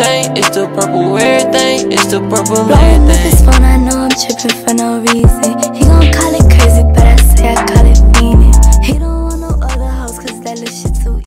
everything, it's the purple everything, it's the purple everything. Blowing up his phone, I know I'm tripping for no reason. He gon' call it crazy, but I say I call it. He don't want no other that shit too